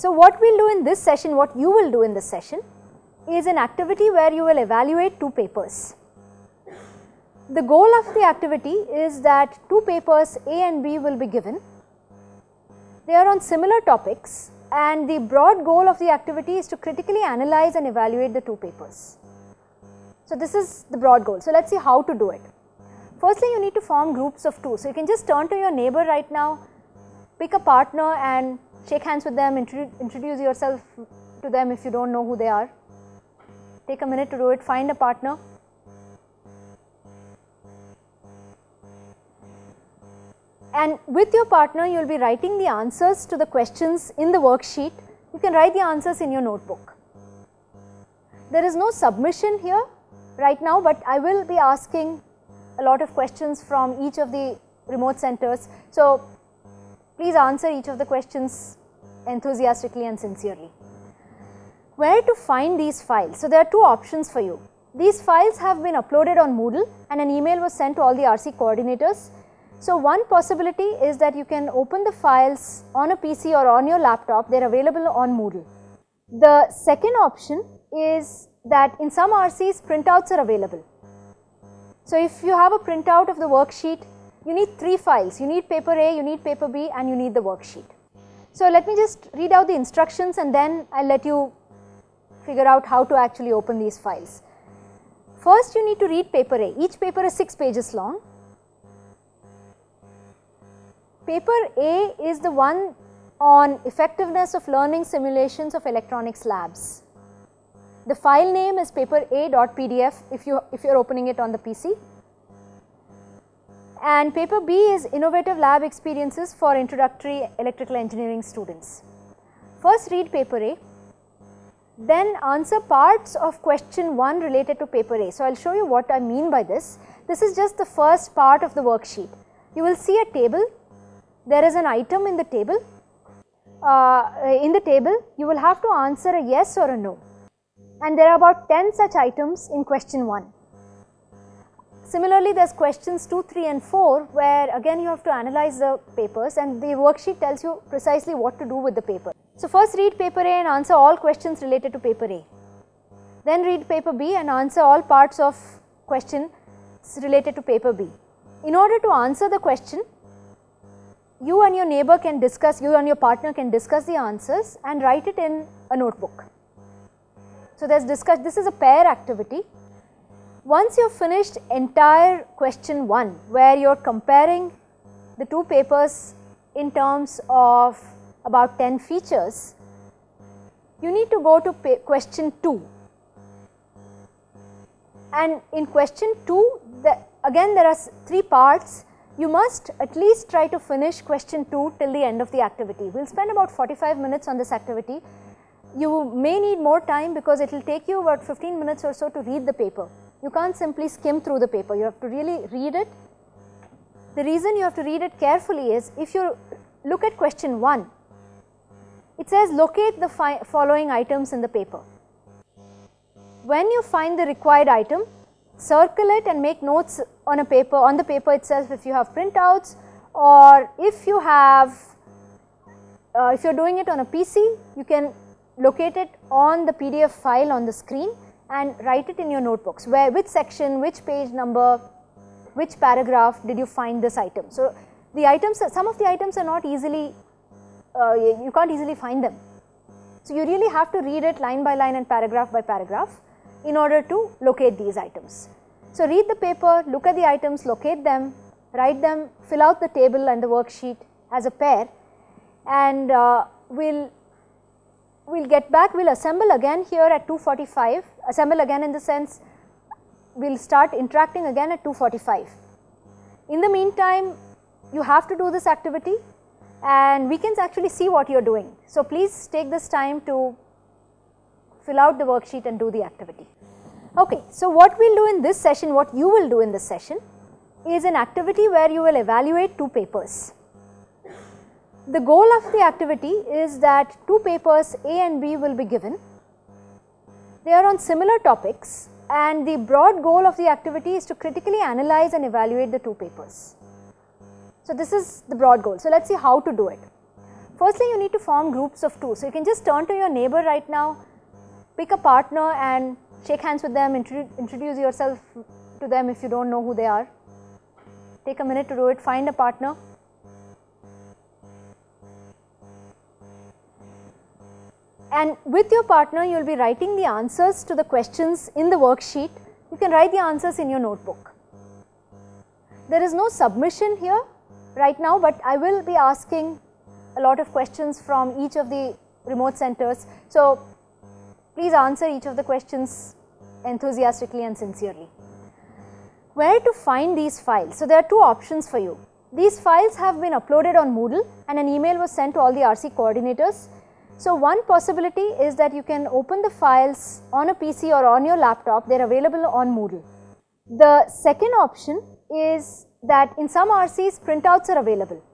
so what we will do in this session, what you will do in this session is an activity where you will evaluate two papers. The goal of the activity is that two papers A and B will be given. They are on similar topics and the broad goal of the activity is to critically analyze and evaluate the two papers. So, this is the broad goal. So, let us see how to do it. Firstly, you need to form groups of two. So, you can just turn to your neighbor right now, pick a partner and shake hands with them, introduce yourself to them if you do not know who they are. Take a minute to do it, find a partner. And with your partner, you will be writing the answers to the questions in the worksheet. You can write the answers in your notebook. There is no submission here right now, but I will be asking a lot of questions from each of the remote centers. So, please answer each of the questions enthusiastically and sincerely. Where to find these files? So, there are two options for you. These files have been uploaded on Moodle and an email was sent to all the RC coordinators. So, one possibility is that you can open the files on a PC or on your laptop, they are available on Moodle. The second option is that in some RCs printouts are available. So, if you have a printout of the worksheet, you need three files, you need paper A, you need paper B and you need the worksheet. So, let me just read out the instructions and then I will let you figure out how to actually open these files. First you need to read paper A, each paper is 6 pages long. Paper A is the one on effectiveness of learning simulations of electronics labs. The file name is paper A.pdf if you if you are opening it on the PC. And paper B is innovative lab experiences for introductory electrical engineering students. First read paper A, then answer parts of question 1 related to paper A. So, I will show you what I mean by this. This is just the first part of the worksheet. You will see a table, there is an item in the table. Uh, in the table, you will have to answer a yes or a no and there are about 10 such items in question 1. Similarly, there is questions 2, 3 and 4 where again you have to analyze the papers and the worksheet tells you precisely what to do with the paper. So, first read paper A and answer all questions related to paper A. Then read paper B and answer all parts of question related to paper B. In order to answer the question, you and your neighbor can discuss, you and your partner can discuss the answers and write it in a notebook. So, there is discuss, this is a pair activity. Once you have finished entire question 1 where you are comparing the two papers in terms of about 10 features, you need to go to question 2. And in question 2, the, again there are 3 parts. You must at least try to finish question 2 till the end of the activity. We will spend about 45 minutes on this activity you may need more time because it will take you about 15 minutes or so to read the paper. You can't simply skim through the paper, you have to really read it. The reason you have to read it carefully is if you look at question 1, it says locate the following items in the paper. When you find the required item, circle it and make notes on a paper, on the paper itself if you have printouts or if you have, uh, if you are doing it on a PC, you can locate it on the PDF file on the screen and write it in your notebooks where which section, which page number, which paragraph did you find this item. So, the items some of the items are not easily uh, you can't easily find them. So, you really have to read it line by line and paragraph by paragraph in order to locate these items. So, read the paper, look at the items, locate them, write them, fill out the table and the worksheet as a pair and uh, we will we will get back, we will assemble again here at 245, assemble again in the sense we will start interacting again at 245. In the meantime, you have to do this activity and we can actually see what you are doing. So, please take this time to fill out the worksheet and do the activity. Okay, so what we will do in this session, what you will do in this session is an activity where you will evaluate two papers. The goal of the activity is that two papers A and B will be given. They are on similar topics and the broad goal of the activity is to critically analyze and evaluate the two papers. So, this is the broad goal. So, let us see how to do it. Firstly, you need to form groups of two. So, you can just turn to your neighbor right now, pick a partner and shake hands with them, introduce yourself to them if you do not know who they are. Take a minute to do it, find a partner. And with your partner, you will be writing the answers to the questions in the worksheet. You can write the answers in your notebook. There is no submission here right now, but I will be asking a lot of questions from each of the remote centers. So, please answer each of the questions enthusiastically and sincerely. Where to find these files? So, there are two options for you. These files have been uploaded on Moodle and an email was sent to all the RC coordinators. So, one possibility is that you can open the files on a PC or on your laptop, they are available on Moodle. The second option is that in some RCs printouts are available.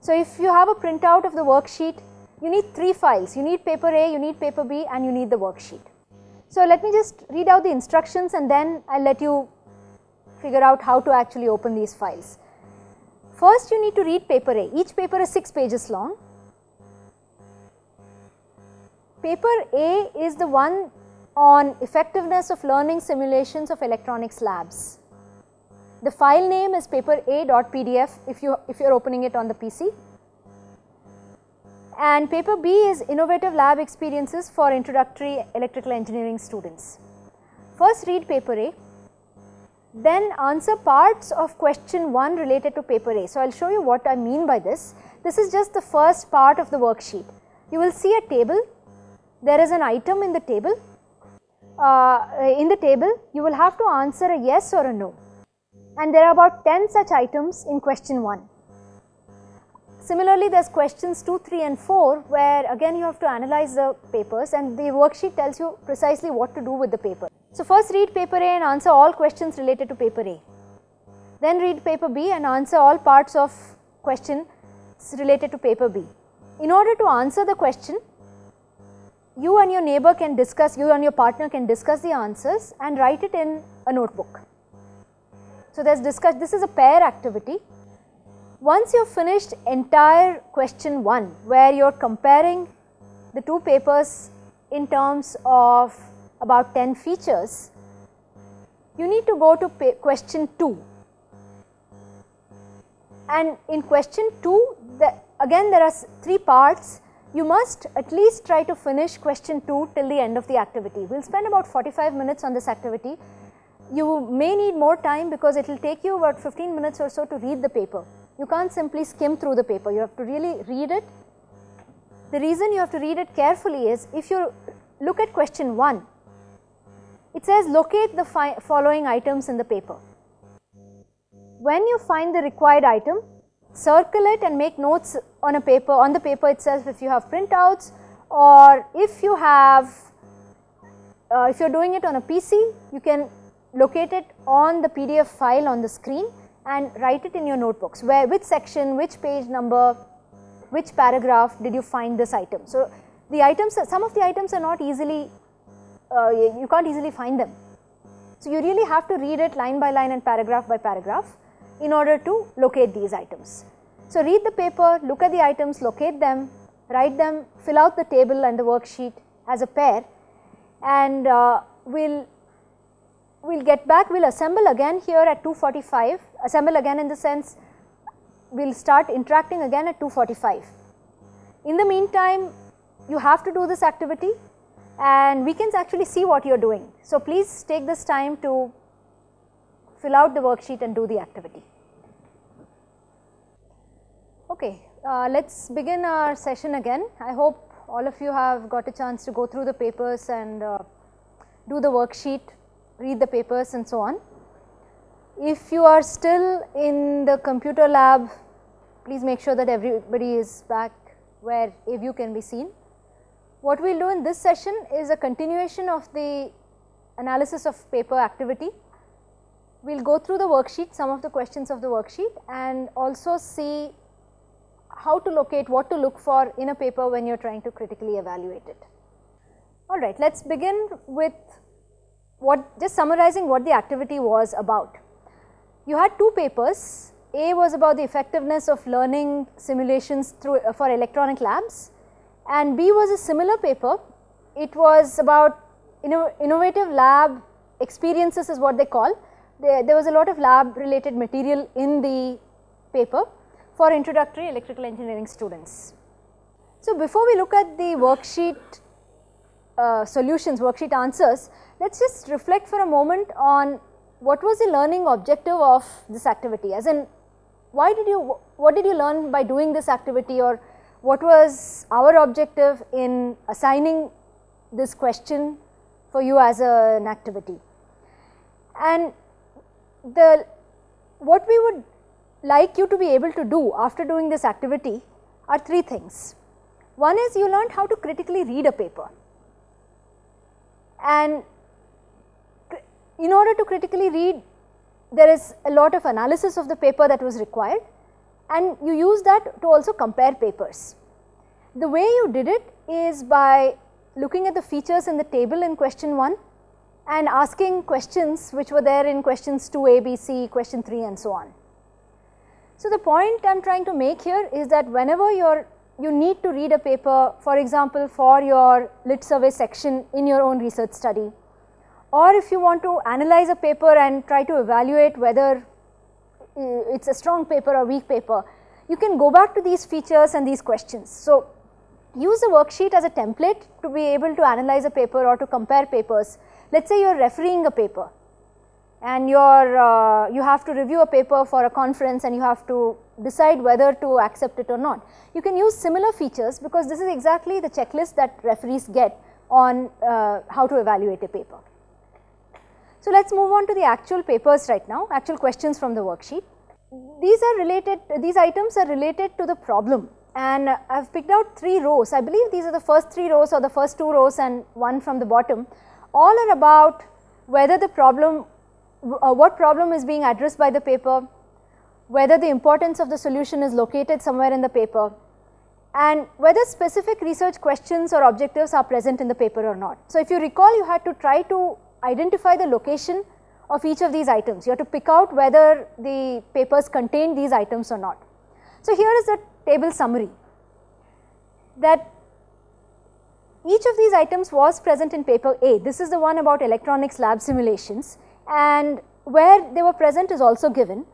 So, if you have a printout of the worksheet, you need three files, you need paper A, you need paper B and you need the worksheet. So, let me just read out the instructions and then I will let you figure out how to actually open these files. First you need to read paper A, each paper is 6 pages long. Paper A is the one on effectiveness of learning simulations of electronics labs. The file name is paper paper.a.pdf if you if you are opening it on the PC. And paper B is innovative lab experiences for introductory electrical engineering students. First read paper A, then answer parts of question 1 related to paper A. So, I will show you what I mean by this. This is just the first part of the worksheet. You will see a table, there is an item in the table. Uh, in the table, you will have to answer a yes or a no and there are about 10 such items in question 1. Similarly, there is questions 2, 3 and 4 where again you have to analyze the papers and the worksheet tells you precisely what to do with the paper. So, first read paper A and answer all questions related to paper A. Then read paper B and answer all parts of question related to paper B. In order to answer the question, you and your neighbor can discuss, you and your partner can discuss the answers and write it in a notebook. So, there is discuss this is a pair activity. Once you have finished entire question 1 where you are comparing the two papers in terms of about 10 features, you need to go to question 2. And in question 2, the, again there are three parts. You must at least try to finish question 2 till the end of the activity. We will spend about 45 minutes on this activity you may need more time because it will take you about 15 minutes or so to read the paper. You can't simply skim through the paper, you have to really read it. The reason you have to read it carefully is if you look at question 1, it says locate the following items in the paper. When you find the required item, circle it and make notes on a paper, on the paper itself if you have printouts or if you have, uh, if you are doing it on a PC, you can locate it on the PDF file on the screen and write it in your notebooks where which section, which page number, which paragraph did you find this item. So, the items some of the items are not easily uh, you can't easily find them. So, you really have to read it line by line and paragraph by paragraph in order to locate these items. So, read the paper, look at the items, locate them, write them, fill out the table and the worksheet as a pair and uh, we'll we will get back, we will assemble again here at 245, assemble again in the sense we will start interacting again at 245. In the meantime, you have to do this activity and we can actually see what you are doing. So, please take this time to fill out the worksheet and do the activity. Okay, uh, let us begin our session again. I hope all of you have got a chance to go through the papers and uh, do the worksheet read the papers and so on. If you are still in the computer lab, please make sure that everybody is back where a view can be seen. What we will do in this session is a continuation of the analysis of paper activity. We will go through the worksheet, some of the questions of the worksheet and also see how to locate, what to look for in a paper when you are trying to critically evaluate it. Alright, let us begin with what just summarizing what the activity was about. You had two papers A was about the effectiveness of learning simulations through uh, for electronic labs and B was a similar paper. It was about inno innovative lab experiences is what they call. There, there was a lot of lab related material in the paper for introductory electrical engineering students. So, before we look at the worksheet uh, solutions, worksheet answers, let us just reflect for a moment on what was the learning objective of this activity as in why did you, what did you learn by doing this activity or what was our objective in assigning this question for you as a, an activity. And the what we would like you to be able to do after doing this activity are three things. One is you learned how to critically read a paper and in order to critically read there is a lot of analysis of the paper that was required and you use that to also compare papers. The way you did it is by looking at the features in the table in question 1 and asking questions which were there in questions 2 A, B, C, question 3 and so on. So, the point I am trying to make here is that whenever you you need to read a paper for example for your lit survey section in your own research study or if you want to analyze a paper and try to evaluate whether it is a strong paper or weak paper, you can go back to these features and these questions. So, use the worksheet as a template to be able to analyze a paper or to compare papers. Let us say you are refereeing a paper and you are uh, you have to review a paper for a conference and you have to decide whether to accept it or not. You can use similar features because this is exactly the checklist that referees get on uh, how to evaluate a paper. So, let us move on to the actual papers right now, actual questions from the worksheet. These are related, these items are related to the problem and I have picked out three rows. I believe these are the first three rows or the first two rows and one from the bottom. All are about whether the problem, uh, what problem is being addressed by the paper, whether the importance of the solution is located somewhere in the paper and whether specific research questions or objectives are present in the paper or not. So, if you recall you had to try to identify the location of each of these items. You have to pick out whether the papers contain these items or not. So, here is the table summary that each of these items was present in paper A. This is the one about electronics lab simulations and where they were present is also given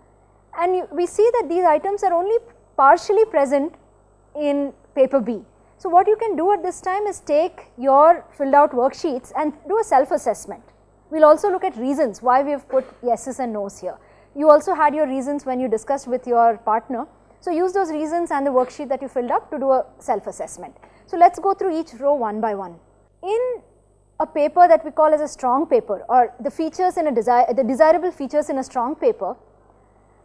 and we see that these items are only partially present in paper B. So, what you can do at this time is take your filled out worksheets and do a self assessment. We will also look at reasons why we have put yeses and nos here. You also had your reasons when you discussed with your partner. So, use those reasons and the worksheet that you filled up to do a self assessment. So, let us go through each row one by one. In a paper that we call as a strong paper or the features in a desire, the desirable features in a strong paper,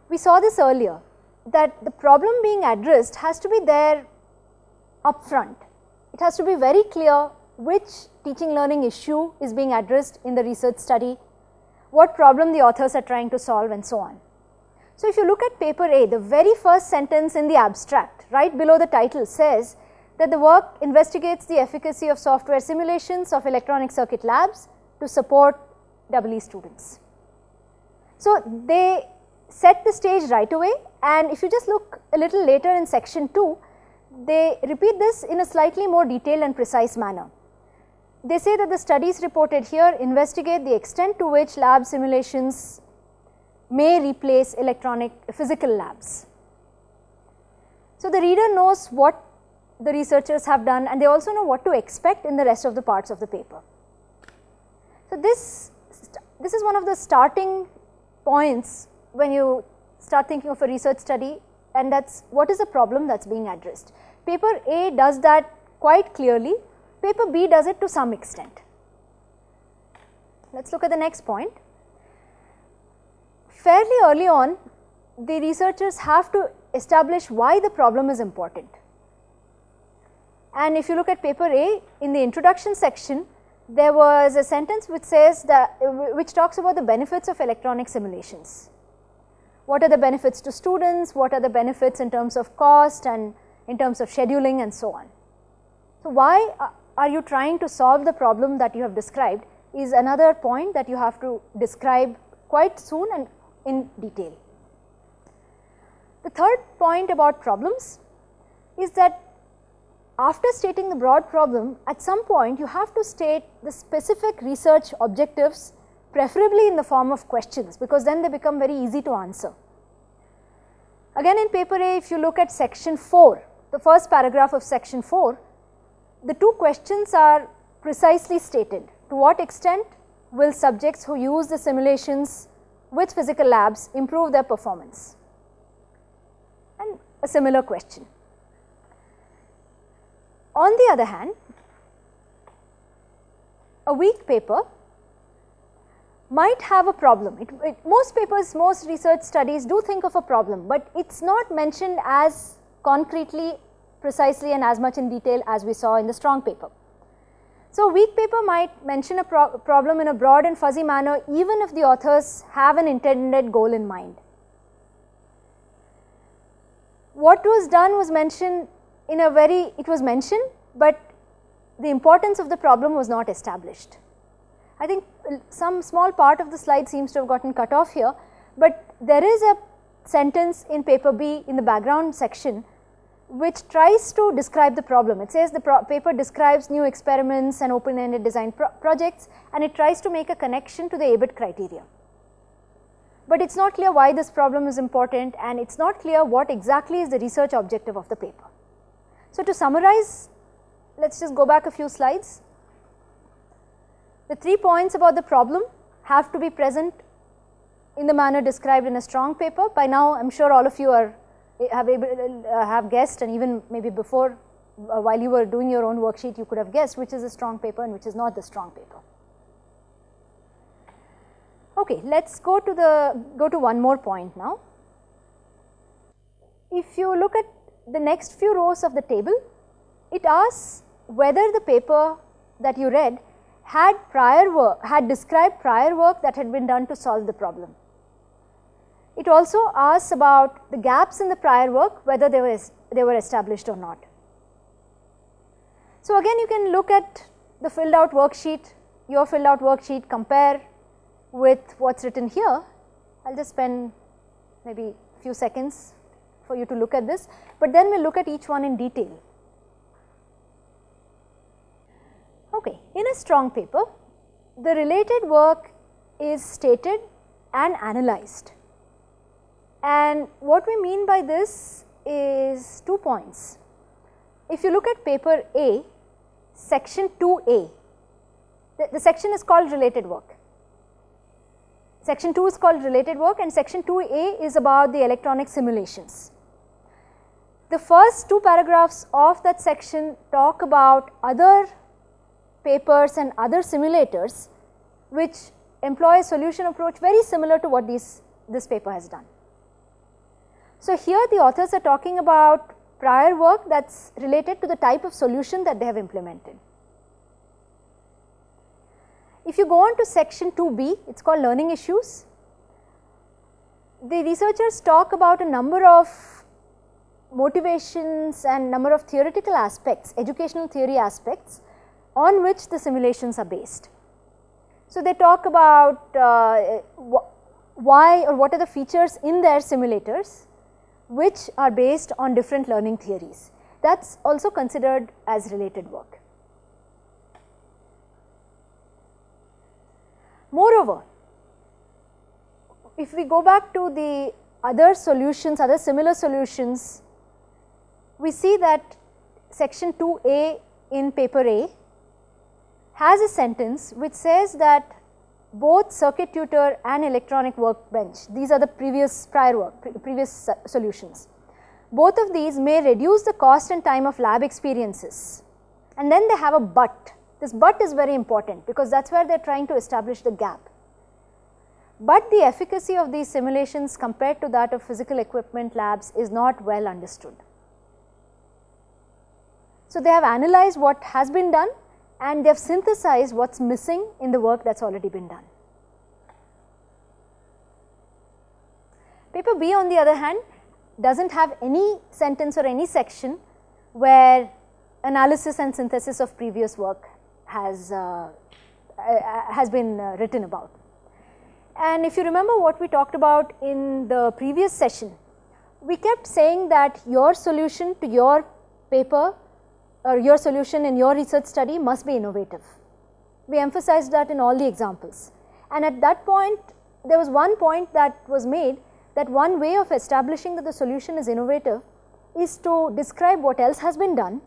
we saw this earlier that the problem being addressed has to be there upfront. It has to be very clear which teaching learning issue is being addressed in the research study, what problem the authors are trying to solve and so on. So, if you look at paper A, the very first sentence in the abstract right below the title says that the work investigates the efficacy of software simulations of electronic circuit labs to support EE students. So, they set the stage right away and if you just look a little later in section 2, they repeat this in a slightly more detailed and precise manner. They say that the studies reported here investigate the extent to which lab simulations may replace electronic physical labs. So, the reader knows what the researchers have done and they also know what to expect in the rest of the parts of the paper. So, this, this is one of the starting points when you start thinking of a research study and that is what is the problem that is being addressed. Paper A does that quite clearly Paper B does it to some extent. Let us look at the next point. Fairly early on, the researchers have to establish why the problem is important. And if you look at paper A, in the introduction section, there was a sentence which says that, which talks about the benefits of electronic simulations. What are the benefits to students, what are the benefits in terms of cost and in terms of scheduling and so on. So, why are you trying to solve the problem that you have described is another point that you have to describe quite soon and in detail. The third point about problems is that after stating the broad problem, at some point you have to state the specific research objectives preferably in the form of questions because then they become very easy to answer. Again in paper A, if you look at section 4, the first paragraph of section 4, the two questions are precisely stated. To what extent will subjects who use the simulations with physical labs improve their performance? And a similar question. On the other hand, a weak paper might have a problem. It, it, most papers, most research studies do think of a problem, but it is not mentioned as concretely, precisely and as much in detail as we saw in the strong paper. So, a weak paper might mention a pro problem in a broad and fuzzy manner even if the authors have an intended goal in mind. What was done was mentioned in a very, it was mentioned, but the importance of the problem was not established. I think some small part of the slide seems to have gotten cut off here, but there is a sentence in paper B in the background section which tries to describe the problem. It says the paper describes new experiments and open-ended design pro projects and it tries to make a connection to the ABET criteria. But it is not clear why this problem is important and it is not clear what exactly is the research objective of the paper. So, to summarize, let us just go back a few slides. The three points about the problem have to be present in the manner described in a strong paper. By now, I am sure all of you are have, able, uh, have guessed and even maybe before uh, while you were doing your own worksheet you could have guessed which is a strong paper and which is not the strong paper. Okay, let us go to the go to one more point now. If you look at the next few rows of the table, it asks whether the paper that you read had prior work, had described prior work that had been done to solve the problem. It also asks about the gaps in the prior work, whether they were, they were established or not. So again you can look at the filled out worksheet, your filled out worksheet, compare with what is written here. I will just spend maybe a few seconds for you to look at this, but then we will look at each one in detail. Okay. In a strong paper, the related work is stated and analyzed. And what we mean by this is two points. If you look at paper A, section 2A, the, the section is called related work. Section 2 is called related work and section 2A is about the electronic simulations. The first two paragraphs of that section talk about other papers and other simulators which employ a solution approach very similar to what these, this paper has done. So, here the authors are talking about prior work that is related to the type of solution that they have implemented. If you go on to section 2b, it is called learning issues. The researchers talk about a number of motivations and number of theoretical aspects, educational theory aspects on which the simulations are based. So, they talk about uh, why or what are the features in their simulators which are based on different learning theories. That is also considered as related work. Moreover, if we go back to the other solutions, other similar solutions, we see that section 2a in paper A has a sentence which says that both circuit tutor and electronic workbench, these are the previous prior work, pre previous solutions. Both of these may reduce the cost and time of lab experiences and then they have a but. This but is very important because that is where they are trying to establish the gap. But the efficacy of these simulations compared to that of physical equipment labs is not well understood. So, they have analyzed what has been done and they have synthesized what is missing in the work that has already been done. Paper B on the other hand does not have any sentence or any section where analysis and synthesis of previous work has, uh, uh, has been uh, written about. And if you remember what we talked about in the previous session, we kept saying that your solution to your paper or your solution in your research study must be innovative. We emphasized that in all the examples. And at that point, there was one point that was made that one way of establishing that the solution is innovative is to describe what else has been done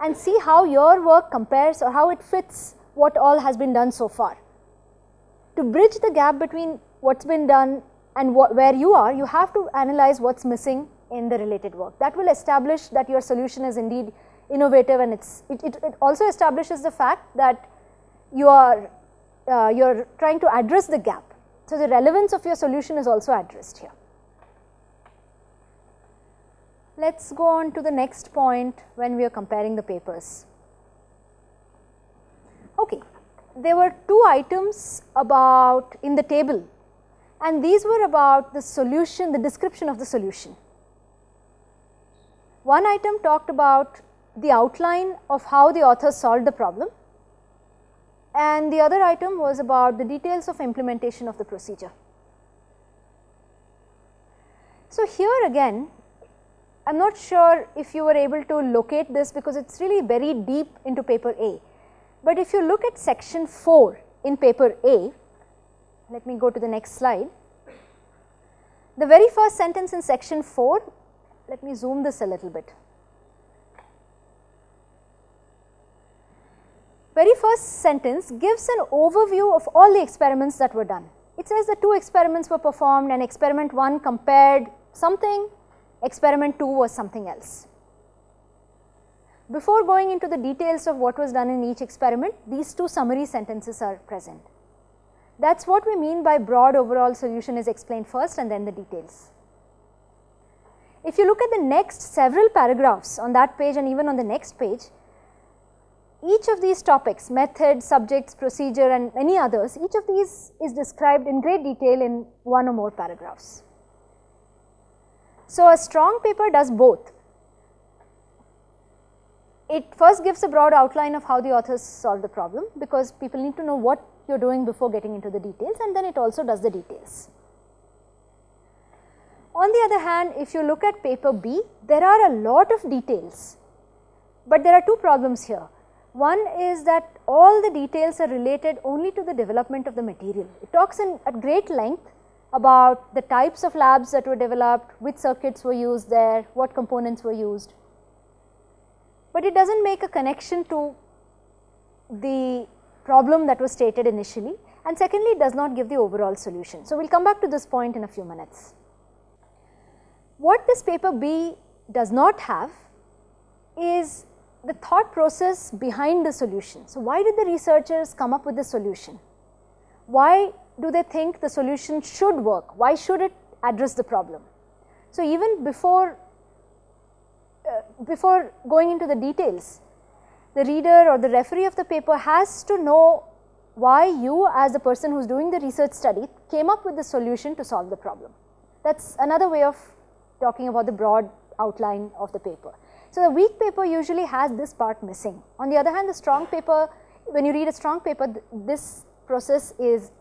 and see how your work compares or how it fits what all has been done so far. To bridge the gap between what's been done and where you are, you have to analyze what's missing in the related work. That will establish that your solution is indeed innovative and it's, it, it, it also establishes the fact that you are uh, you're trying to address the gap. So, the relevance of your solution is also addressed here. Let us go on to the next point when we are comparing the papers. Okay, there were two items about in the table and these were about the solution, the description of the solution. One item talked about the outline of how the author solved the problem and the other item was about the details of implementation of the procedure. So, here again I am not sure if you were able to locate this because it is really very deep into paper A. But if you look at section 4 in paper A, let me go to the next slide. The very first sentence in section 4, let me zoom this a little bit. Very first sentence gives an overview of all the experiments that were done. It says the two experiments were performed and experiment 1 compared something, experiment 2 was something else. Before going into the details of what was done in each experiment, these two summary sentences are present. That is what we mean by broad overall solution is explained first and then the details. If you look at the next several paragraphs on that page and even on the next page, each of these topics, method, subjects, procedure and many others, each of these is described in great detail in one or more paragraphs. So, a strong paper does both. It first gives a broad outline of how the authors solve the problem because people need to know what you are doing before getting into the details and then it also does the details. On the other hand, if you look at paper B, there are a lot of details, but there are two problems here. One is that all the details are related only to the development of the material. It talks in at great length about the types of labs that were developed, which circuits were used there, what components were used. But it does not make a connection to the problem that was stated initially and secondly it does not give the overall solution. So, we will come back to this point in a few minutes. What this paper B does not have is the thought process behind the solution. So, why did the researchers come up with the solution? Why do they think the solution should work? Why should it address the problem? So, even before, uh, before going into the details, the reader or the referee of the paper has to know why you as the person who is doing the research study came up with the solution to solve the problem. That is another way of talking about the broad outline of the paper. So, the weak paper usually has this part missing. On the other hand, the strong paper, when you read a strong paper, th this process is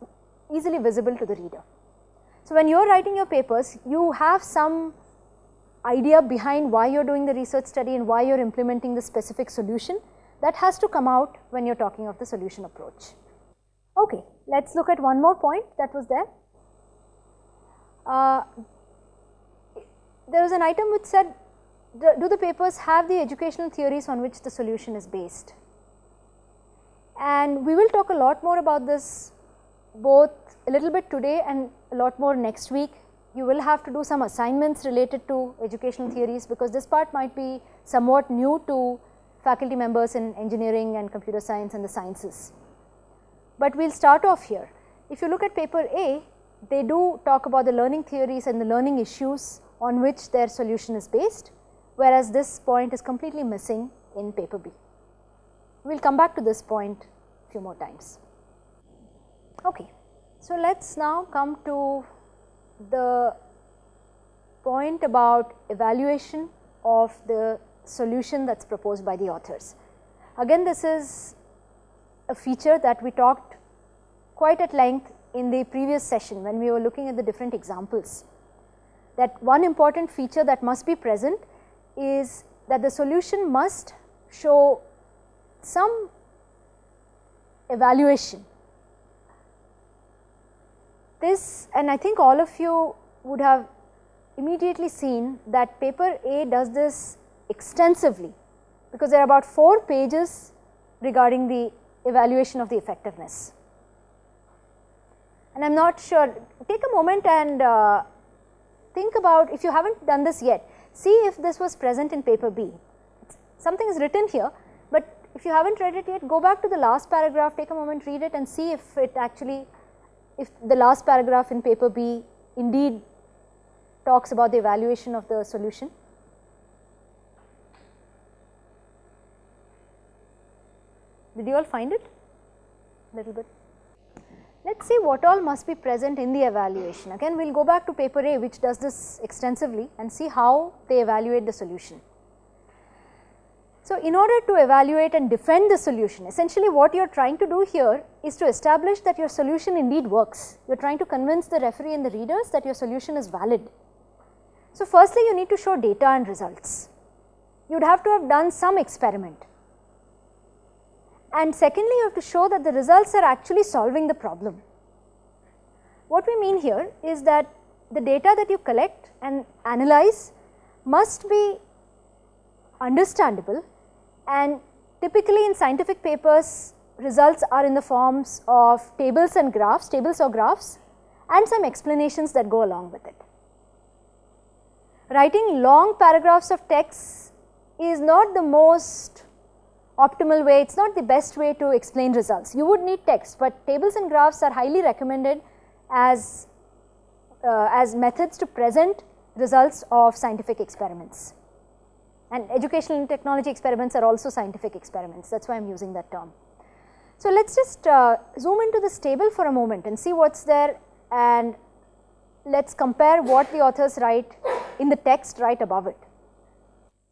easily visible to the reader. So, when you are writing your papers, you have some idea behind why you are doing the research study and why you are implementing the specific solution that has to come out when you are talking of the solution approach. Okay, let us look at one more point that was there. Uh, there was an item which said do the papers have the educational theories on which the solution is based? And we will talk a lot more about this both a little bit today and a lot more next week. You will have to do some assignments related to educational theories because this part might be somewhat new to faculty members in engineering and computer science and the sciences. But we will start off here. If you look at paper A, they do talk about the learning theories and the learning issues on which their solution is based whereas this point is completely missing in paper B. We will come back to this point few more times. Okay. So, let us now come to the point about evaluation of the solution that is proposed by the authors. Again this is a feature that we talked quite at length in the previous session when we were looking at the different examples that one important feature that must be present is that the solution must show some evaluation. This and I think all of you would have immediately seen that paper A does this extensively because there are about 4 pages regarding the evaluation of the effectiveness. And I am not sure, take a moment and uh, think about if you have not done this yet, see if this was present in paper B. Something is written here, but if you have not read it yet, go back to the last paragraph, take a moment, read it and see if it actually, if the last paragraph in paper B indeed talks about the evaluation of the solution. Did you all find it? Little bit. Let us see what all must be present in the evaluation. Again, we will go back to paper A which does this extensively and see how they evaluate the solution. So, in order to evaluate and defend the solution, essentially what you are trying to do here is to establish that your solution indeed works. You are trying to convince the referee and the readers that your solution is valid. So, firstly you need to show data and results. You would have to have done some experiment and secondly you have to show that the results are actually solving the problem. What we mean here is that the data that you collect and analyze must be understandable and typically in scientific papers results are in the forms of tables and graphs, tables or graphs and some explanations that go along with it. Writing long paragraphs of text is not the most optimal way, it is not the best way to explain results. You would need text, but tables and graphs are highly recommended as, uh, as methods to present results of scientific experiments. And educational and technology experiments are also scientific experiments, that is why I am using that term. So, let us just uh, zoom into this table for a moment and see what is there and let us compare what the authors write in the text right above it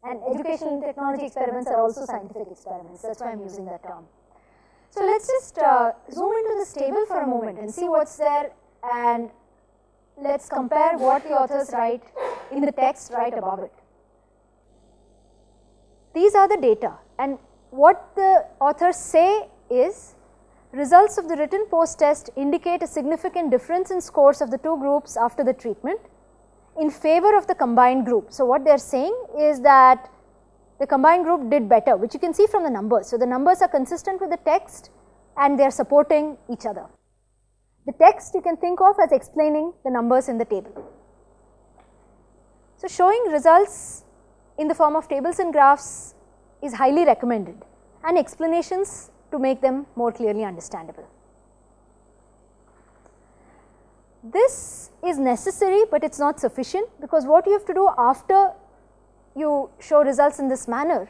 and education technology experiments are also scientific experiments, that is why I am using that term. So, let us just uh, zoom into this table for a moment and see what is there and let us compare what the authors write in the text right above it. These are the data and what the authors say is results of the written post test indicate a significant difference in scores of the two groups after the treatment in favor of the combined group. So, what they are saying is that the combined group did better which you can see from the numbers. So, the numbers are consistent with the text and they are supporting each other. The text you can think of as explaining the numbers in the table. So, showing results in the form of tables and graphs is highly recommended and explanations to make them more clearly understandable. This is necessary, but it is not sufficient because what you have to do after you show results in this manner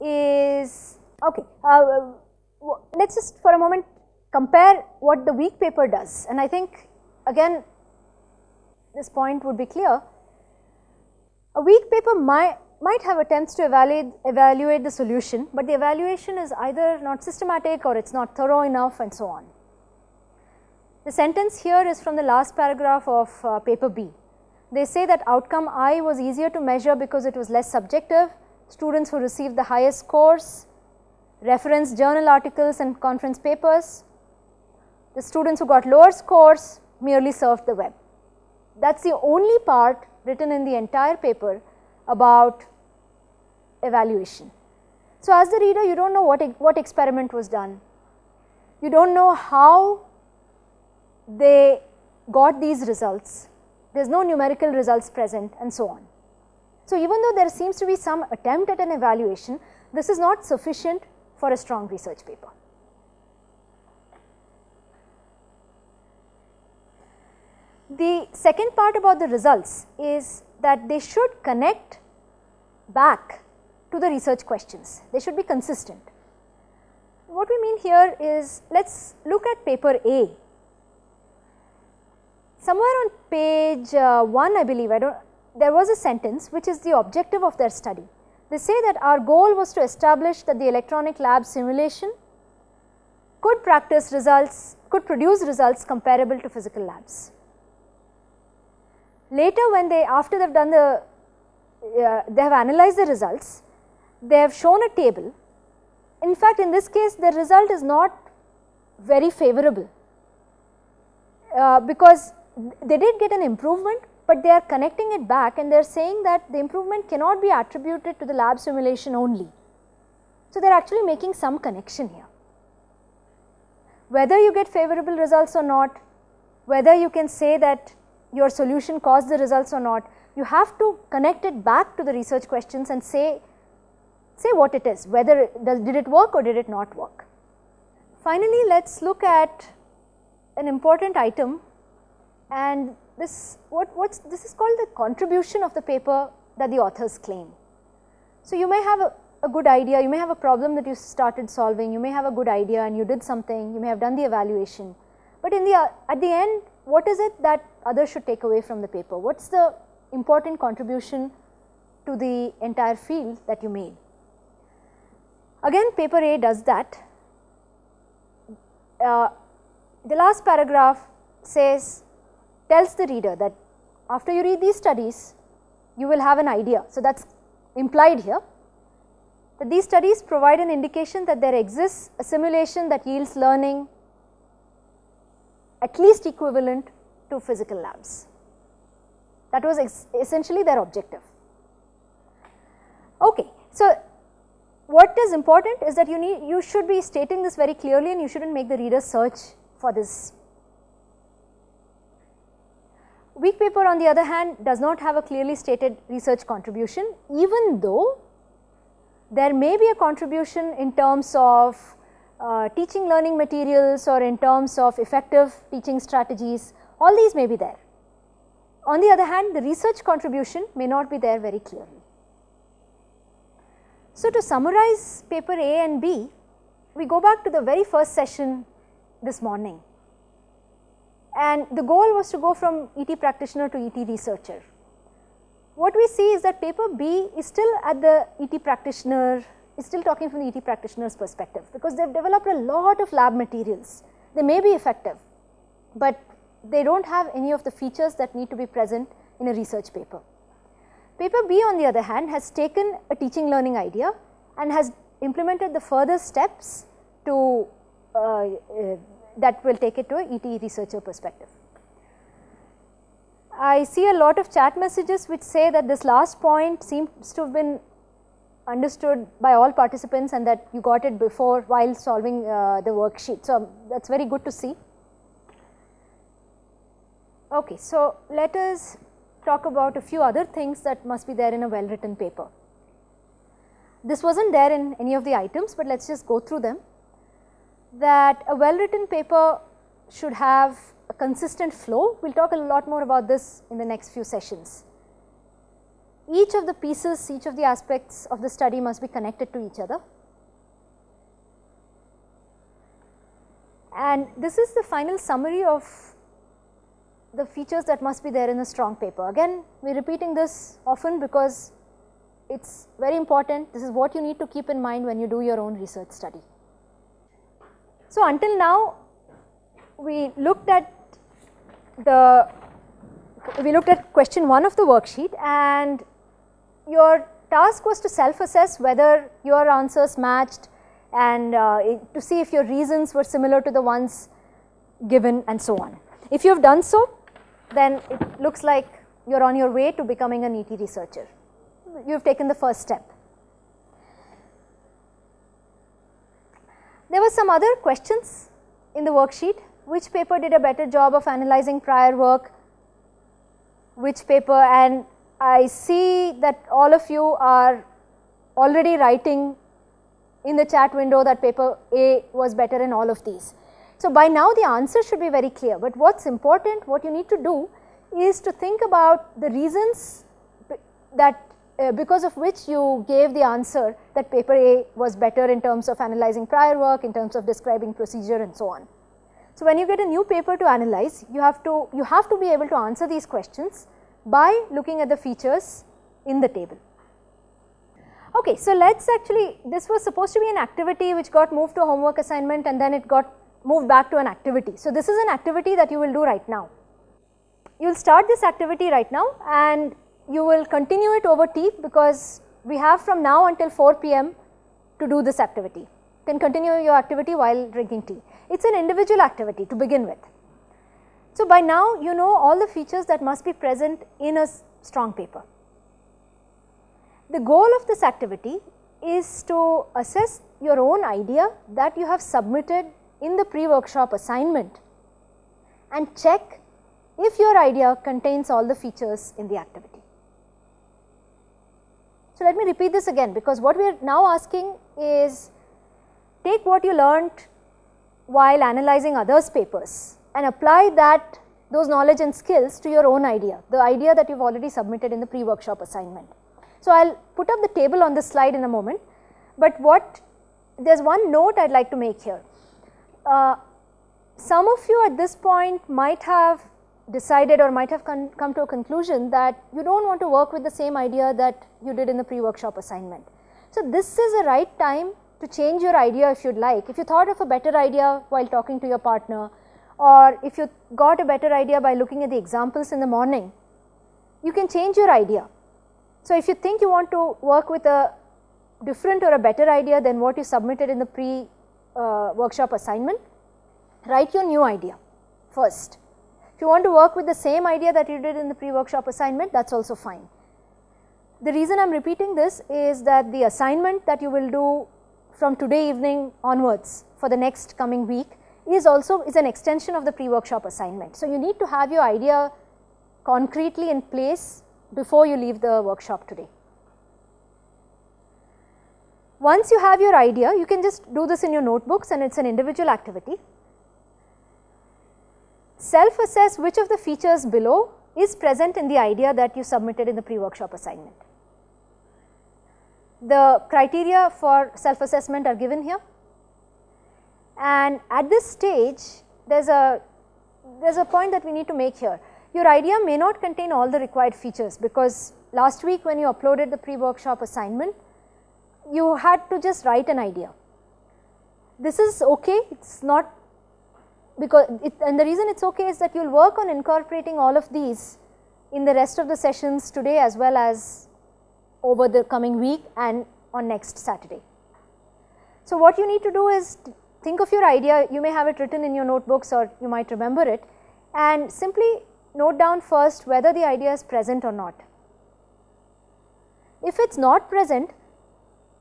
is okay. Uh, let us just for a moment compare what the weak paper does and I think again this point would be clear. A weak paper might, might have attempts to evaluate, evaluate the solution, but the evaluation is either not systematic or it is not thorough enough and so on. The sentence here is from the last paragraph of uh, paper B. They say that outcome I was easier to measure because it was less subjective. Students who received the highest scores reference journal articles and conference papers. The students who got lower scores merely surfed the web. That is the only part written in the entire paper about evaluation. So, as the reader you do not know what, what experiment was done, you do not know how they got these results, there is no numerical results present and so on. So, even though there seems to be some attempt at an evaluation, this is not sufficient for a strong research paper. The second part about the results is that they should connect back to the research questions, they should be consistent. What we mean here is let us look at paper A somewhere on page uh, 1 I believe I don't there was a sentence which is the objective of their study. They say that our goal was to establish that the electronic lab simulation could practice results could produce results comparable to physical labs. Later when they, after they have done the, uh, they have analyzed the results, they have shown a table. In fact, in this case the result is not very favorable uh, because they did get an improvement, but they are connecting it back and they are saying that the improvement cannot be attributed to the lab simulation only. So, they are actually making some connection here. Whether you get favorable results or not, whether you can say that your solution caused the results or not, you have to connect it back to the research questions and say, say what it is, whether does, did it work or did it not work. Finally, let us look at an important item and this what what's this is called the contribution of the paper that the authors claim. So, you may have a, a good idea, you may have a problem that you started solving, you may have a good idea and you did something, you may have done the evaluation, but in the uh, at the end what is it that others should take away from the paper? What is the important contribution to the entire field that you made? Again paper A does that. Uh, the last paragraph says tells the reader that after you read these studies you will have an idea. So, that is implied here that these studies provide an indication that there exists a simulation that yields learning at least equivalent to physical labs. That was essentially their objective. Okay. So, what is important is that you need you should be stating this very clearly and you should not make the reader search for this. Weak paper on the other hand does not have a clearly stated research contribution even though there may be a contribution in terms of uh, teaching learning materials or in terms of effective teaching strategies, all these may be there. On the other hand, the research contribution may not be there very clearly. So, to summarize paper A and B, we go back to the very first session this morning and the goal was to go from ET practitioner to ET researcher what we see is that paper B is still at the ET practitioner, is still talking from the ET practitioner's perspective because they have developed a lot of lab materials. They may be effective, but they do not have any of the features that need to be present in a research paper. Paper B on the other hand has taken a teaching learning idea and has implemented the further steps to uh, uh, that will take it to a ET researcher perspective. I see a lot of chat messages which say that this last point seems to have been understood by all participants and that you got it before while solving uh, the worksheet. So, that is very good to see. Okay, so let us talk about a few other things that must be there in a well written paper. This was not there in any of the items, but let us just go through them. That a well written paper should have a consistent flow. We will talk a lot more about this in the next few sessions. Each of the pieces, each of the aspects of the study must be connected to each other. And this is the final summary of the features that must be there in a strong paper. Again, we are repeating this often because it is very important. This is what you need to keep in mind when you do your own research study. So, until now we looked at the we looked at question 1 of the worksheet and your task was to self assess whether your answers matched and uh, to see if your reasons were similar to the ones given and so on. If you have done so then it looks like you are on your way to becoming an ET researcher. You have taken the first step. There were some other questions in the worksheet. Which paper did a better job of analyzing prior work, which paper? And I see that all of you are already writing in the chat window that paper A was better in all of these. So, by now the answer should be very clear, but what is important, what you need to do is to think about the reasons that uh, because of which you gave the answer that paper A was better in terms of analyzing prior work, in terms of describing procedure and so on. So, when you get a new paper to analyze, you have to, you have to be able to answer these questions by looking at the features in the table. Okay, so let us actually, this was supposed to be an activity which got moved to a homework assignment and then it got moved back to an activity. So, this is an activity that you will do right now. you will start this activity right now and you will continue it over tea because we have from now until 4 pm to do this activity. You can continue your activity while drinking tea. It is an individual activity to begin with. So, by now you know all the features that must be present in a strong paper. The goal of this activity is to assess your own idea that you have submitted in the pre-workshop assignment and check if your idea contains all the features in the activity. So, let me repeat this again because what we are now asking is take what you learnt while analyzing others papers and apply that those knowledge and skills to your own idea, the idea that you have already submitted in the pre-workshop assignment. So, I will put up the table on this slide in a moment, but what there is one note I would like to make here. Uh, some of you at this point might have decided or might have come to a conclusion that you do not want to work with the same idea that you did in the pre-workshop assignment. So, this is a right time to change your idea if you would like. If you thought of a better idea while talking to your partner or if you got a better idea by looking at the examples in the morning, you can change your idea. So, if you think you want to work with a different or a better idea than what you submitted in the pre uh, workshop assignment, write your new idea first. If you want to work with the same idea that you did in the pre-workshop assignment, that is also fine. The reason I am repeating this is that the assignment that you will do from today evening onwards for the next coming week is also is an extension of the pre-workshop assignment. So, you need to have your idea concretely in place before you leave the workshop today. Once you have your idea, you can just do this in your notebooks and it is an individual activity self-assess which of the features below is present in the idea that you submitted in the pre-workshop assignment. The criteria for self-assessment are given here and at this stage there is a there is a point that we need to make here. Your idea may not contain all the required features because last week when you uploaded the pre-workshop assignment you had to just write an idea. This is okay, it is not because it, and the reason it is okay is that you will work on incorporating all of these in the rest of the sessions today as well as over the coming week and on next Saturday. So, what you need to do is think of your idea, you may have it written in your notebooks or you might remember it and simply note down first whether the idea is present or not. If it is not present,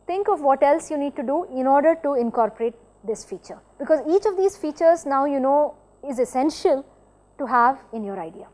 think of what else you need to do in order to incorporate this feature because each of these features now you know is essential to have in your idea.